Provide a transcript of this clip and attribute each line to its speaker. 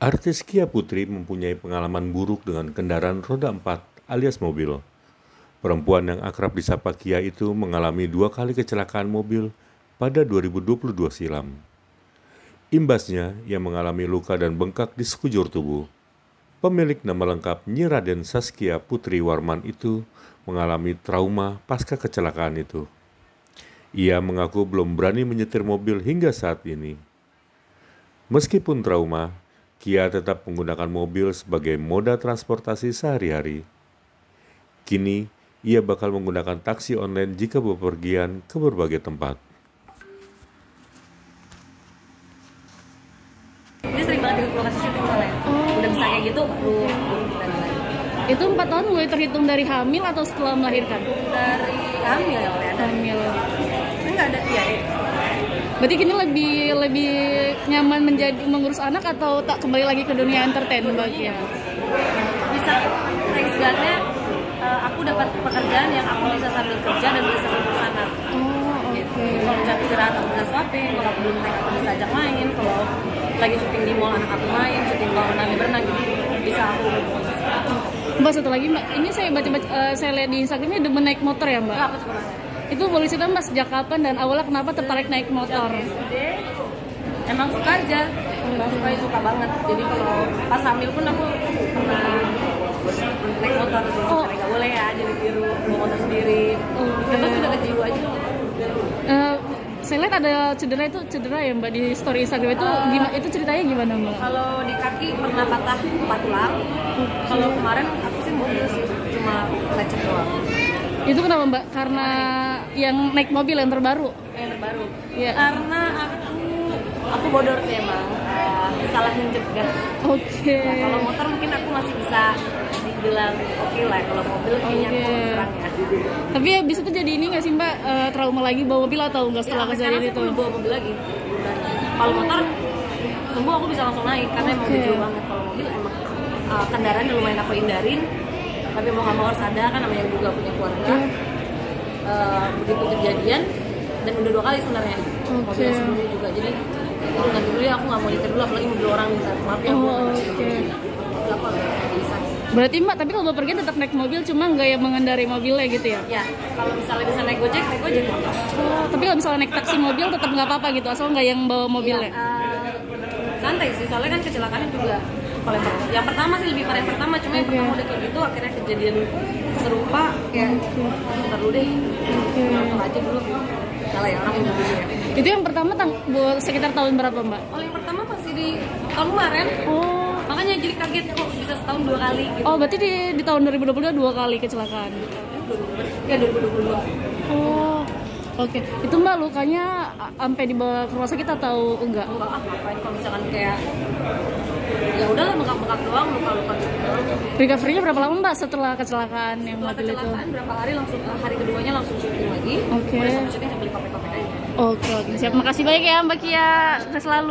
Speaker 1: Artis Kia Putri mempunyai pengalaman buruk dengan kendaraan roda 4 alias mobil. Perempuan yang akrab disapa Kia itu mengalami dua kali kecelakaan mobil pada 2022 silam. Imbasnya, ia mengalami luka dan bengkak di sekujur tubuh. Pemilik nama lengkap Nyi Raden Saskia Putri Warman itu mengalami trauma pasca kecelakaan itu. Ia mengaku belum berani menyetir mobil hingga saat ini. Meskipun trauma, Kia tetap menggunakan mobil sebagai moda transportasi sehari-hari. Kini, ia bakal menggunakan taksi online jika bepergian ke berbagai tempat.
Speaker 2: Dia sering banget ikut lokasi syuting soalnya.
Speaker 3: Oh.
Speaker 2: Udah bisa kayak gitu baru.
Speaker 3: Itu empat tahun mulai terhitung dari hamil atau setelah melahirkan?
Speaker 2: Dari hamil ya dari
Speaker 3: Hamil.
Speaker 2: enggak ada ya.
Speaker 3: Berarti kini lebih lebih nyaman menjadi mengurus anak atau tak kembali lagi ke dunia entertain Mbak Kia?
Speaker 2: Bisa istilahnya eh, aku dapat pekerjaan yang aku bisa sambil kerja dan bisa sambil ngurus anak.
Speaker 3: Oh, oke.
Speaker 2: Kalau misalnya istirahat aku bisa swapping, kalau aku belum naik aku bisa ajak main, kalau lagi syuting di mall anak aku main, syuting kalau renang berenang gitu bisa aku
Speaker 3: Mbak satu lagi Mbak, ini saya baca, baca eh, saya lihat di Instagramnya demen naik motor ya Mbak?
Speaker 2: Enggak aku suka banget.
Speaker 3: Itu boleh cerita Mbak sejak kapan dan awalnya kenapa tertarik naik motor?
Speaker 2: SD emang suka aja emang suka suka banget jadi kalau pas hamil pun aku pernah naik motor
Speaker 3: Oh.
Speaker 2: nggak boleh ya jadi tiru bawa motor sendiri
Speaker 3: Oke.
Speaker 2: terus udah ke jiwa aja
Speaker 3: Eh, saya lihat ada cedera itu cedera ya Mbak di story Instagram itu
Speaker 2: Ah.
Speaker 3: gimana itu ceritanya gimana Mbak?
Speaker 2: kalau di kaki pernah patah empat tulang kalau kemarin aku sih mobil sih cuma lecet doang
Speaker 3: Itu kenapa Mbak? Karena yang naik mobil yang terbaru.
Speaker 2: yang terbaru
Speaker 3: Iya.
Speaker 2: karena aku aku bodor sih emang Eh, salah mencegat
Speaker 3: Oke.
Speaker 2: Nah, kalau motor mungkin aku masih bisa dibilang oke lah kalau mobil kayaknya aku
Speaker 3: Oke.
Speaker 2: kurang ya
Speaker 3: Tapi habis itu jadi ini nggak sih Mbak eh, trauma lagi bawa mobil atau enggak setelah
Speaker 2: Ya,
Speaker 3: kejadian itu?
Speaker 2: aku bawa mobil lagi kalau motor semua aku bisa langsung naik karena emang
Speaker 3: Oke.
Speaker 2: jauh banget kalau mobil emang uh, kendaraan yang lumayan aku hindarin tapi mau nggak mau harus ada kan namanya juga punya keluarga
Speaker 3: Oke.
Speaker 2: Uh, begitu kejadian dan udah dua kali sebenarnya
Speaker 3: Oke.
Speaker 2: mobil sebelumnya juga jadi aku ganti dulu ya aku nggak mau nyetir dulu apalagi mobil orang minta maaf ya
Speaker 3: Oh,
Speaker 2: aku
Speaker 3: oke.
Speaker 2: aku agak bisa
Speaker 3: Berarti Mbak, tapi kalau pergi tetap naik mobil cuma nggak yang mengendarai mobilnya gitu ya?
Speaker 2: ya kalau misalnya bisa naik gojek naik gojek
Speaker 3: Oh, tapi kalau misalnya naik taksi mobil tetap nggak apa-apa gitu asal nggak yang bawa mobilnya.
Speaker 2: Eh, santai sih soalnya kan kecelakaan juga kalau yang, per- yang pertama sih lebih parah yang pertama cuma yang pertama udah kayak gitu akhirnya kejadian serupa. Kayak ntar dulu deh. Nonton aja dulu. Salah ya orang yang dulu ya.
Speaker 3: Itu yang pertama tang bu- sekitar tahun berapa Mbak?
Speaker 2: kalau yang pertama masih di tahun kemarin.
Speaker 3: Oh,
Speaker 2: makanya jadi kaget kok bisa setahun dua kali gitu.
Speaker 3: Oh berarti di, di tahun 2022 dua kali kecelakaan.
Speaker 2: ya 2022
Speaker 3: Oh, oke. Itu Mbak lukanya sampai dibawa ke rumah sakit atau enggak?
Speaker 2: enggak ah ngapain kalau misalkan kayak ya bengkak-bengkak doang luka-luka gitu
Speaker 3: Recovery-nya berapa lama Mbak setelah kecelakaan yang
Speaker 2: setelah
Speaker 3: mobil itu?
Speaker 2: kecelakaan berapa hari langsung hari keduanya langsung syuting lagi
Speaker 3: Oke.
Speaker 2: udah sama syuting sambil kopek-kopek aja
Speaker 3: Oke, oke. Siap. Makasih banyak ya Mbak Kia. Selalu.